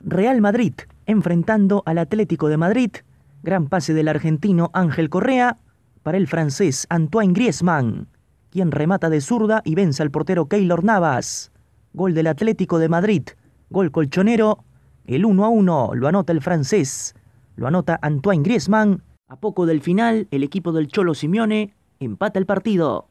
Real Madrid enfrentando al Atlético de Madrid. Gran pase del argentino Ángel Correa para el francés Antoine Griezmann, quien remata de zurda y vence al portero Keylor Navas. Gol del Atlético de Madrid, gol colchonero, el 1 a 1 lo anota el francés, lo anota Antoine Griezmann. A poco del final, el equipo del Cholo Simeone empata el partido.